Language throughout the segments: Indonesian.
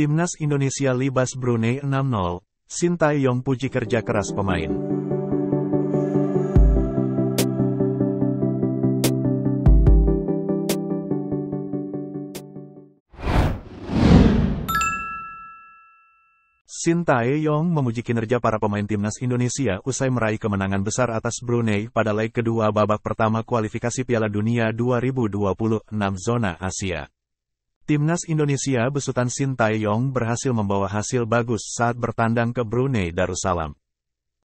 Timnas Indonesia libas Brunei 6-0, Sintayong puji kerja keras pemain. Sintayong memuji kinerja para pemain timnas Indonesia usai meraih kemenangan besar atas Brunei pada leg kedua babak pertama kualifikasi Piala Dunia 2026 zona Asia. Timnas Indonesia besutan Sintayong berhasil membawa hasil bagus saat bertandang ke Brunei Darussalam.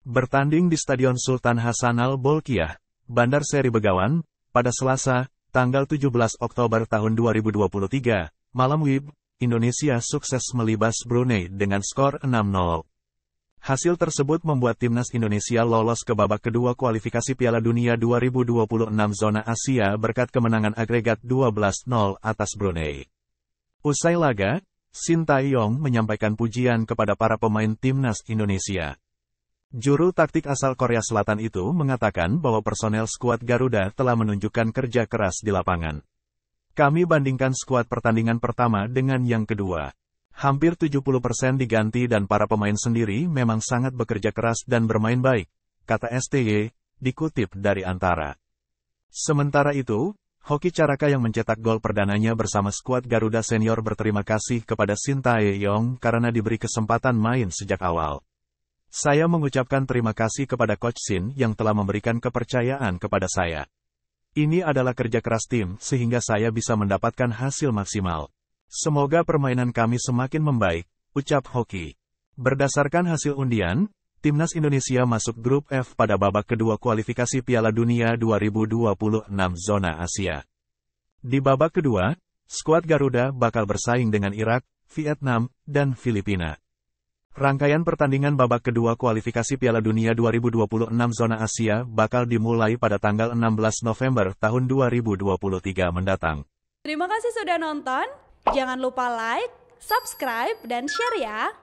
Bertanding di Stadion Sultan Hasanal Bolkiah, Bandar Seri Begawan, pada Selasa, tanggal 17 Oktober tahun 2023, malam WIB, Indonesia sukses melibas Brunei dengan skor 6-0. Hasil tersebut membuat timnas Indonesia lolos ke babak kedua kualifikasi Piala Dunia 2026 zona Asia berkat kemenangan agregat 12-0 atas Brunei. Usai laga, Sintayong menyampaikan pujian kepada para pemain timnas Indonesia. Juru taktik asal Korea Selatan itu mengatakan bahwa personel skuad Garuda telah menunjukkan kerja keras di lapangan. Kami bandingkan skuad pertandingan pertama dengan yang kedua. Hampir 70% diganti dan para pemain sendiri memang sangat bekerja keras dan bermain baik, kata STY, dikutip dari Antara. Sementara itu, Hoki Caraka yang mencetak gol perdananya bersama skuad Garuda Senior berterima kasih kepada Sintayong karena diberi kesempatan main sejak awal. Saya mengucapkan terima kasih kepada Coach Sin yang telah memberikan kepercayaan kepada saya. Ini adalah kerja keras tim sehingga saya bisa mendapatkan hasil maksimal. Semoga permainan kami semakin membaik, ucap Hoki. Berdasarkan hasil undian, Timnas Indonesia masuk grup F pada babak kedua kualifikasi Piala Dunia 2026 zona Asia. Di babak kedua, skuad Garuda bakal bersaing dengan Irak, Vietnam, dan Filipina. Rangkaian pertandingan babak kedua kualifikasi Piala Dunia 2026 zona Asia bakal dimulai pada tanggal 16 November tahun 2023 mendatang. Terima kasih sudah nonton. Jangan lupa like, subscribe, dan share ya.